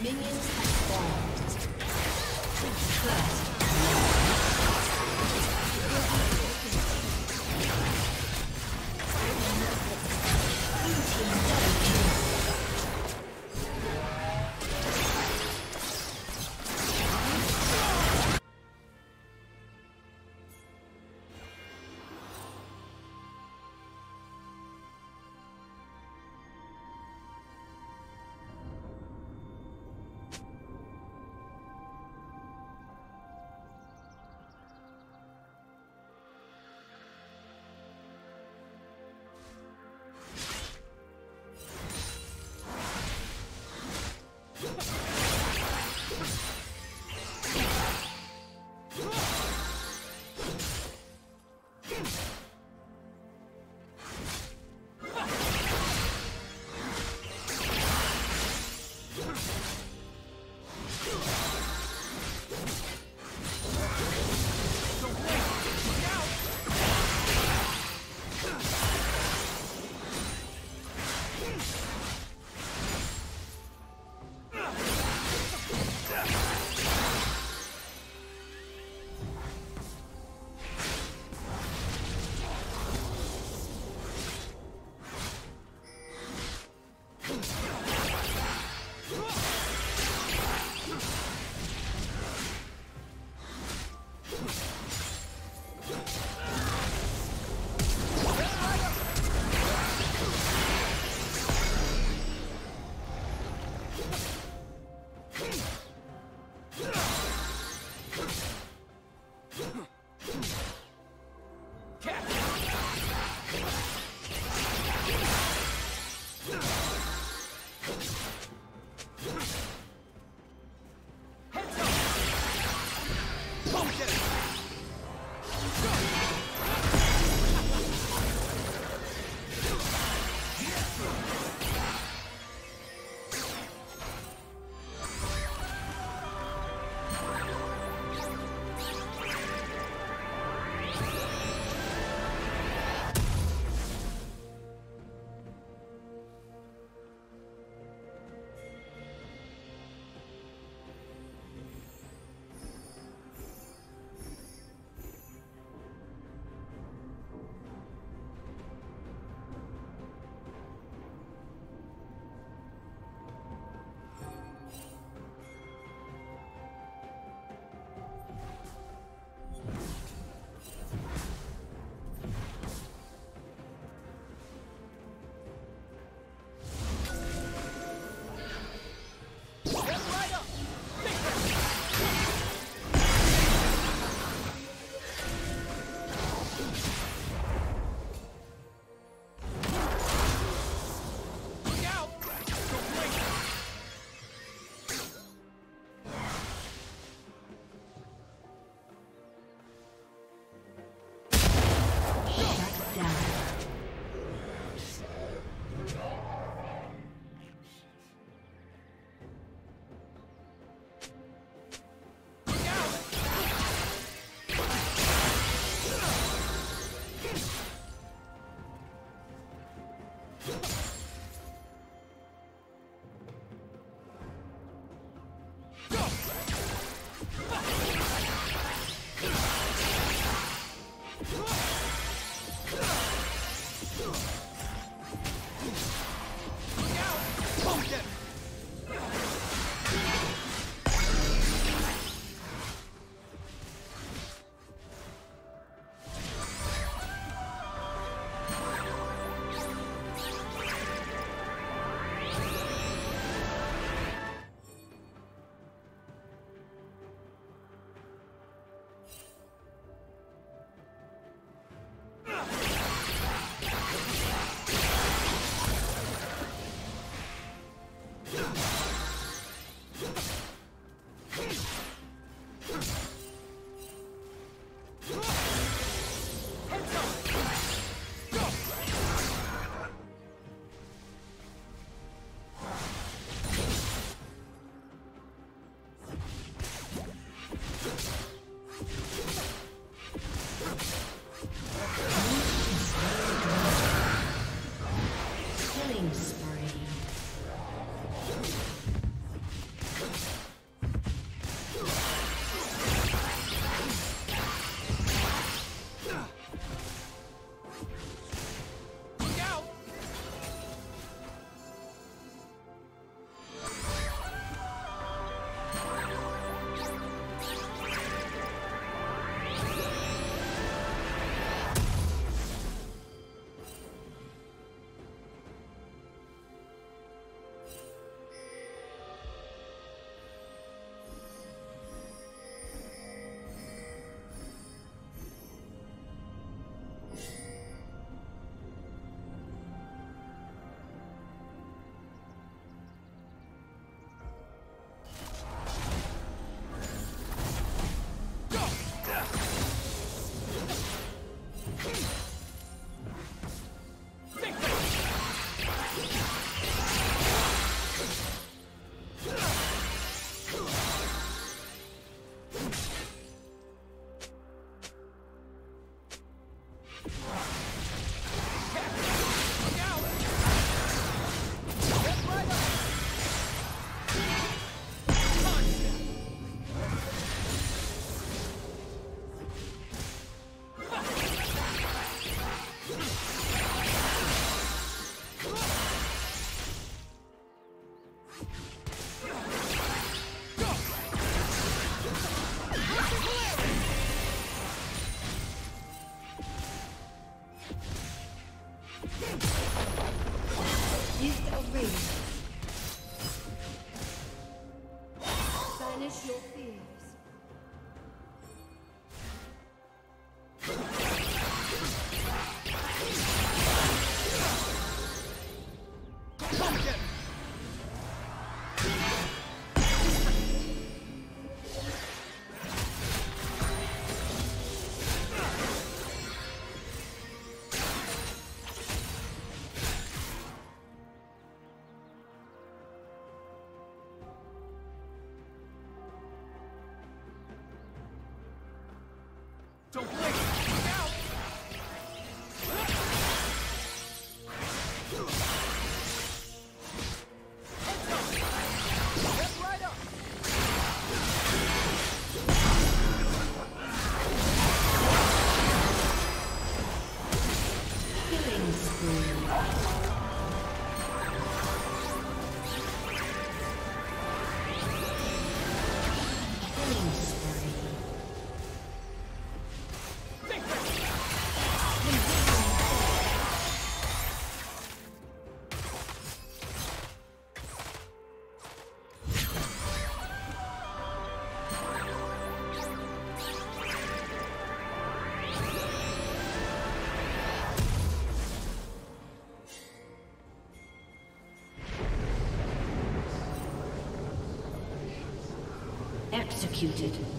Minions have spawned. First banish your fear. Don't blink! Executed.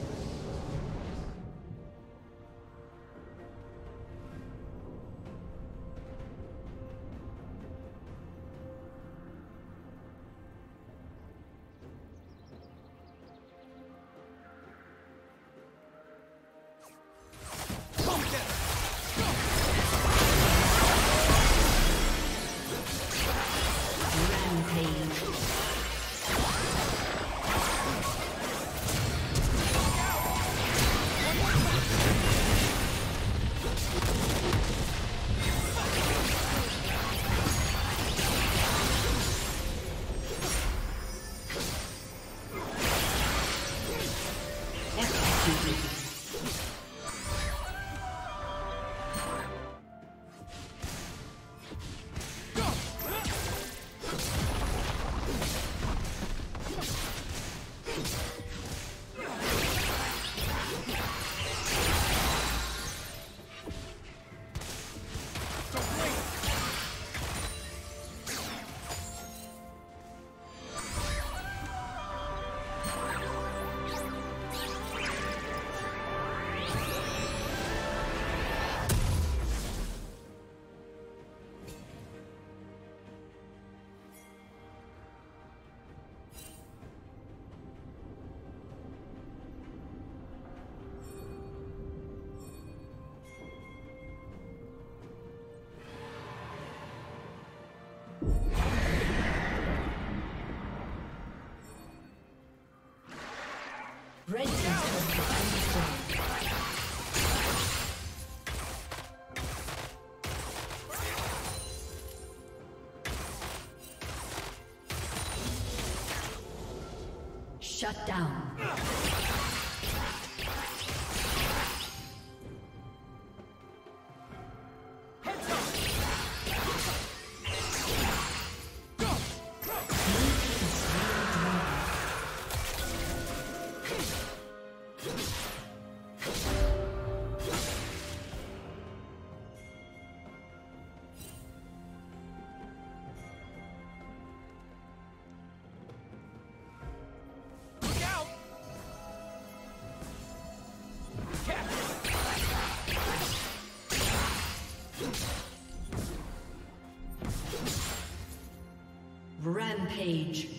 Shut down. Rampage.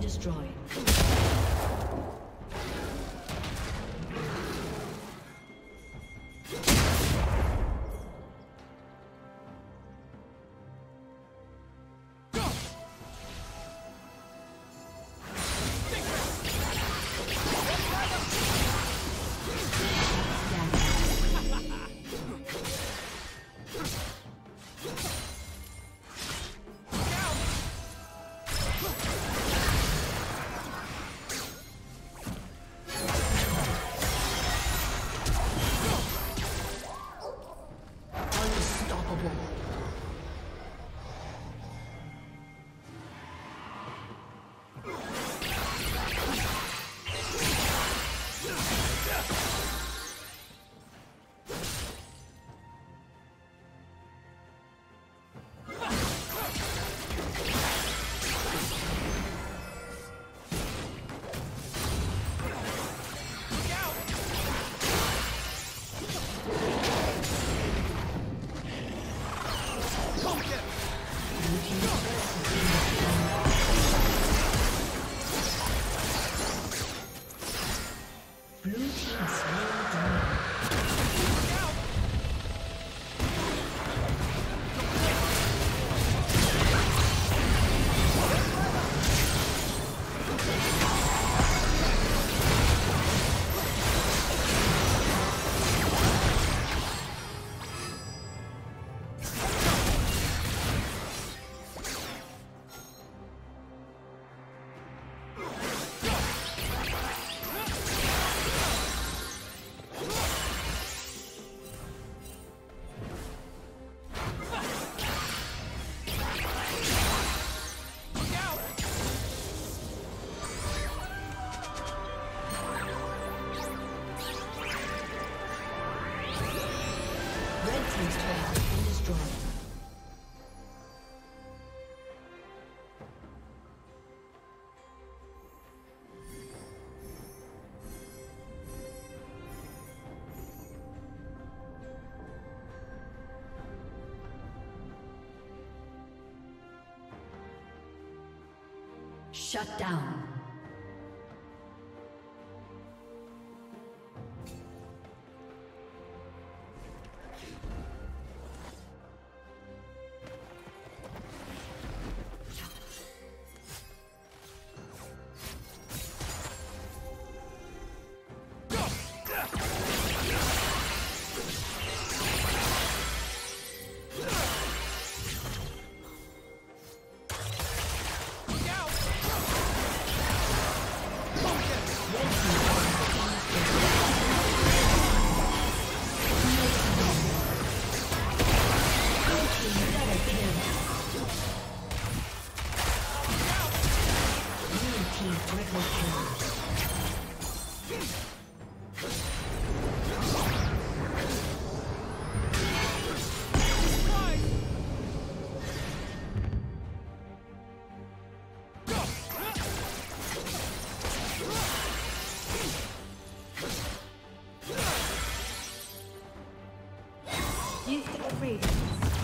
Destroyed. Shut down. Radiance.